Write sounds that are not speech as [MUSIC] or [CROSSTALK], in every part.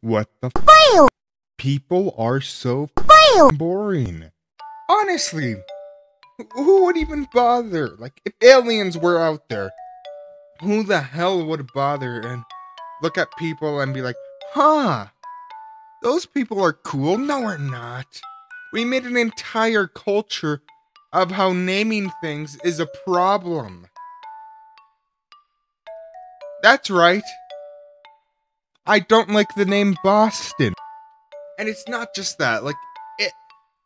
What the Fail! People are so boring. Honestly, who would even bother? Like, if aliens were out there, who the hell would bother and look at people and be like, huh, those people are cool? No, we're not. We made an entire culture of how naming things is a problem. That's right. I don't like the name Boston. And it's not just that, like, it,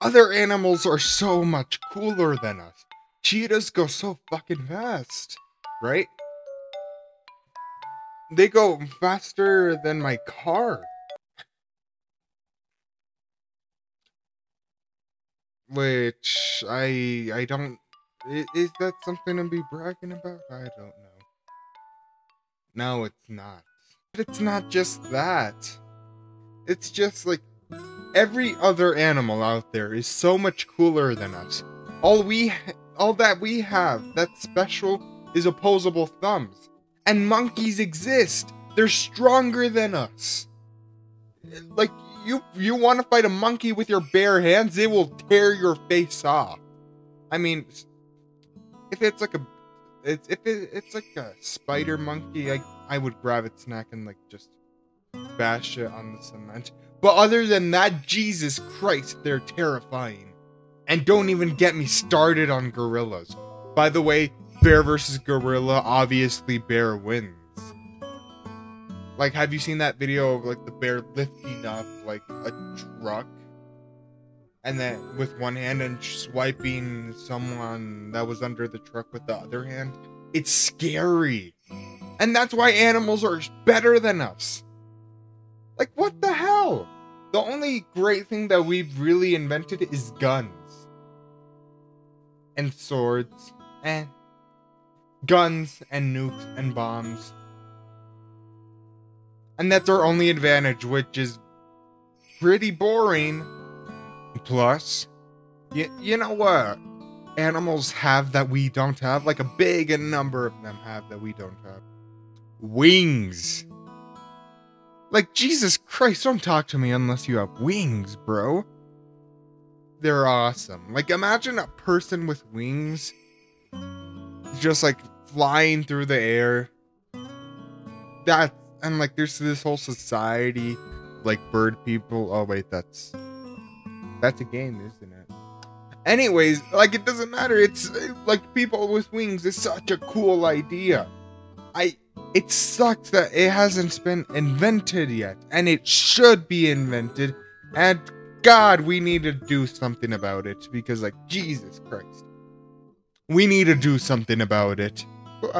other animals are so much cooler than us. Cheetahs go so fucking fast, right? They go faster than my car. Which I I don't is that something to be bragging about? I don't know. No, it's not. But it's not just that. It's just like every other animal out there is so much cooler than us. All we all that we have that's special is opposable thumbs. And monkeys exist. They're stronger than us. Like you you want to fight a monkey with your bare hands, it will tear your face off. I mean, if it's like a it's if it, it's like a spider monkey, I I would grab its neck and like just bash it on the cement. But other than that, Jesus Christ, they're terrifying. And don't even get me started on gorillas. By the way, bear versus gorilla, obviously bear wins. Like, have you seen that video of like the bear lifting up like a truck? And then with one hand and swiping someone that was under the truck with the other hand? It's scary. And that's why animals are better than us. Like, what the hell? The only great thing that we've really invented is guns. And swords. And guns and nukes and bombs. And that's our only advantage, which is pretty boring. Plus, you, you know what? Animals have that we don't have. Like a big number of them have that we don't have. Wings. Like, Jesus Christ, don't talk to me unless you have wings, bro. They're awesome. Like, imagine a person with wings just like flying through the air. That, and like, there's this whole society, like bird people. Oh, wait, that's. That's a game, isn't it? Anyways, like, it doesn't matter. It's like people with wings is such a cool idea. It sucks that it hasn't been invented yet, and it should be invented. And God, we need to do something about it because, like, Jesus Christ, we need to do something about it.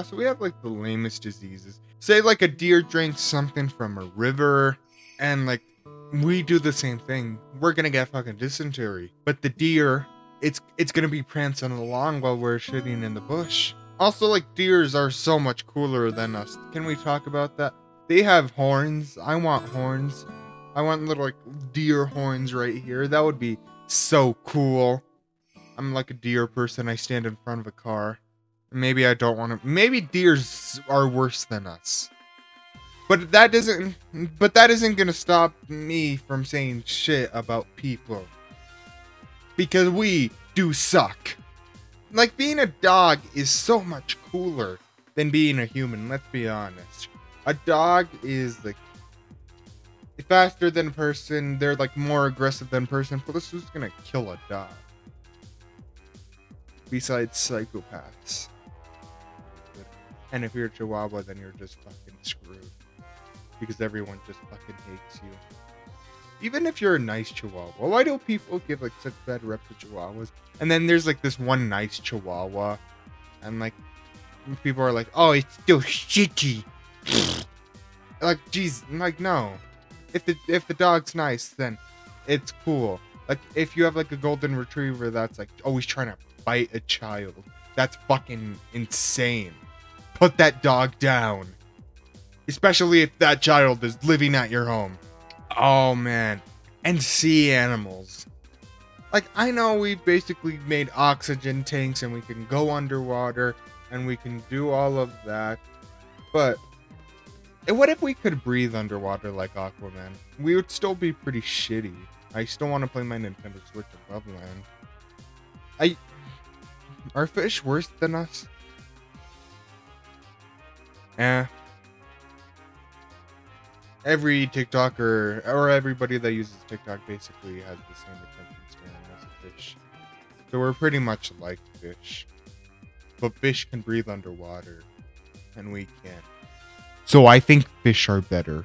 So we have like the lamest diseases. Say like a deer drinks something from a river, and like we do the same thing. We're gonna get fucking dysentery. But the deer, it's it's gonna be prancing along while we're shitting in the bush. Also, like deers are so much cooler than us. Can we talk about that? They have horns. I want horns. I want little like deer horns right here. That would be so cool. I'm like a deer person. I stand in front of a car. Maybe I don't want to. Maybe deers are worse than us. But that doesn't. But that isn't gonna stop me from saying shit about people. Because we do suck. Like being a dog is so much cooler than being a human. Let's be honest. A dog is like faster than a person. They're like more aggressive than a person. Plus, who's gonna kill a dog? Besides psychopaths. And if you're a chihuahua, then you're just fucking screwed. Because everyone just fucking hates you. Even if you're a nice chihuahua. Why do people give like such bad reps to chihuahuas? And then there's like this one nice chihuahua. And like people are like, oh, it's still shitty. [SIGHS] like, geez, like no. If the if the dog's nice, then it's cool. Like if you have like a golden retriever that's like always trying to bite a child, that's fucking insane. Put that dog down. Especially if that child is living at your home. Oh man. And sea animals. Like I know we've basically made oxygen tanks and we can go underwater and we can do all of that. But what if we could breathe underwater like Aquaman? We would still be pretty shitty. I still want to play my Nintendo Switch above land. I are fish worse than us? Eh. Every TikToker or everybody that uses TikTok basically has the same attention span as a fish. So we're pretty much like fish. But fish can breathe underwater and we can't. So I think fish are better.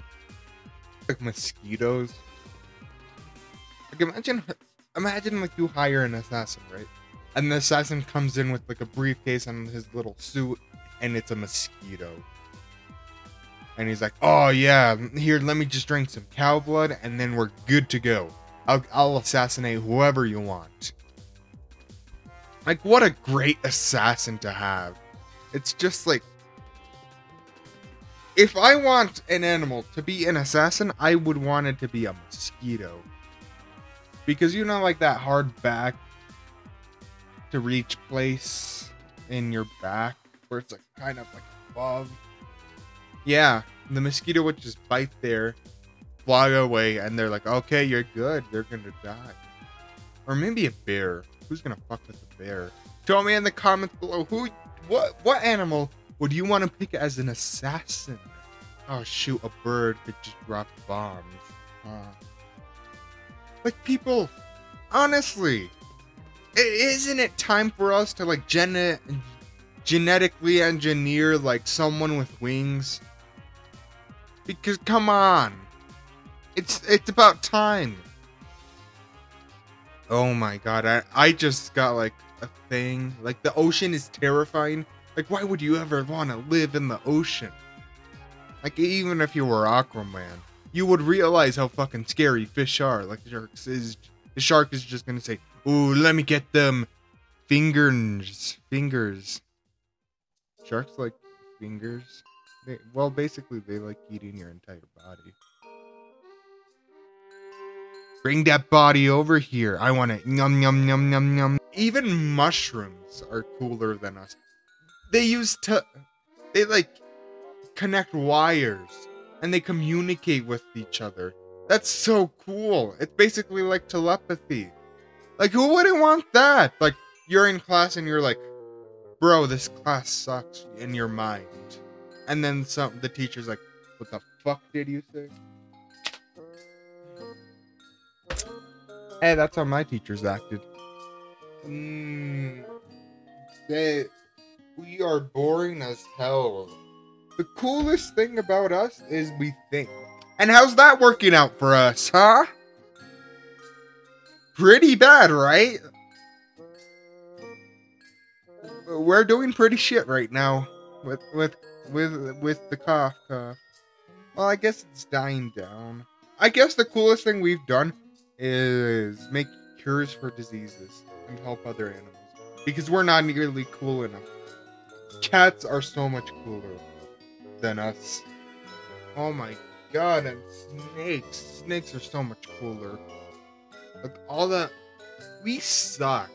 Like mosquitoes. Like imagine imagine like you hire an assassin, right? And the assassin comes in with like a briefcase and his little suit and it's a mosquito. And he's like, "Oh yeah, here let me just drink some cow blood and then we're good to go. I'll, I'll assassinate whoever you want." Like what a great assassin to have. It's just like if I want an animal to be an assassin, I would want it to be a mosquito. Because you know, like that hard back to reach place in your back where it's like kind of like above. Yeah, the mosquito would just bite there, fly away, and they're like, okay, you're good. They're gonna die. Or maybe a bear. Who's gonna fuck with a bear? Tell me in the comments below who, what, what animal would you want to pick as an assassin? Oh shoot, a bird could just drop bombs. Uh, like people, honestly, isn't it time for us to like gen- genetically engineer like someone with wings? Because come on, it's it's about time. Oh my god, I I just got like a thing. Like the ocean is terrifying. Like, why would you ever want to live in the ocean? Like, even if you were Aquaman, you would realize how fucking scary fish are. Like, the shark is, the shark is just gonna say, "Ooh, let me get them fingers, fingers." Sharks like fingers. They, well, basically, they like eating your entire body. Bring that body over here. I want it. Yum yum yum yum yum. Even mushrooms are cooler than us they use to they like connect wires and they communicate with each other. That's so cool. It's basically like telepathy. Like who wouldn't want that? Like you're in class and you're like, "Bro, this class sucks" in your mind. And then some the teacher's like, "What the fuck did you say?" Hey, that's how my teachers acted. Mm, they we are boring as hell. The coolest thing about us is we think. And how's that working out for us, huh? Pretty bad, right? We're doing pretty shit right now with with with with the cough cough. Well, I guess it's dying down. I guess the coolest thing we've done is make cures for diseases and help other animals because we're not nearly cool enough cats are so much cooler than us. Oh my god, and snakes. Snakes are so much cooler. Like all that we suck.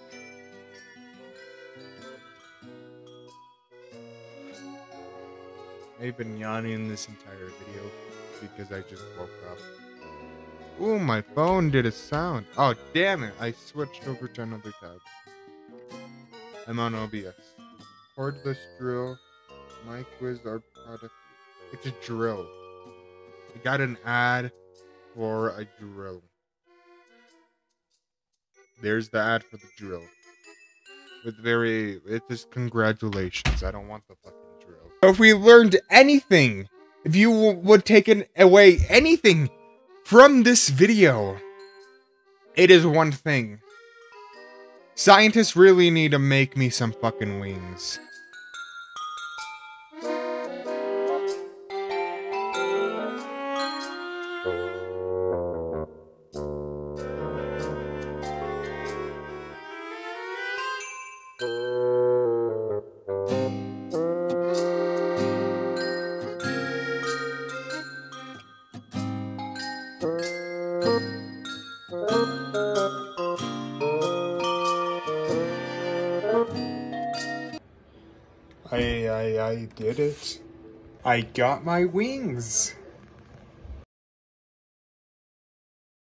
I've been yawning this entire video because I just woke up. Ooh, my phone did a sound. Oh, damn it. I switched over to another tab. I'm on OBS. Cordless drill. My quiz our product. It's a drill. I got an ad for a drill. There's the ad for the drill. With very, it's just congratulations. I don't want the fucking. If we learned anything, if you would take away anything from this video, it is one thing. Scientists really need to make me some fucking wings. I, did it. I got my wings.